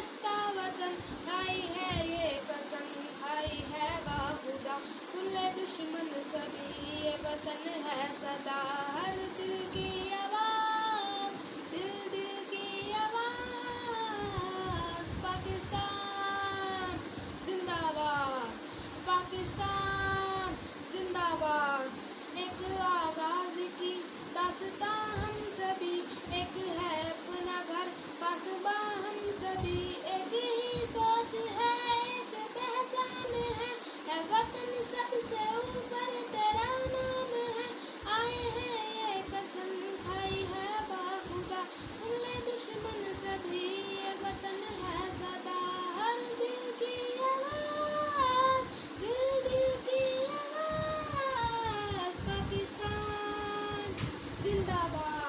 रास्ता वतन खाई है ये कसम खाई है बाखुदा। सुन ले दुश्मन सभी ये वतन है सदा। हर दिल की आवाज़, दिल दिल की आवाज़। पाकिस्तान, जिंदाबाद। पाकिस्तान, जिंदाबाद। एक आगाज़ की दास्तां हम सभी, एक है जिंदाबाद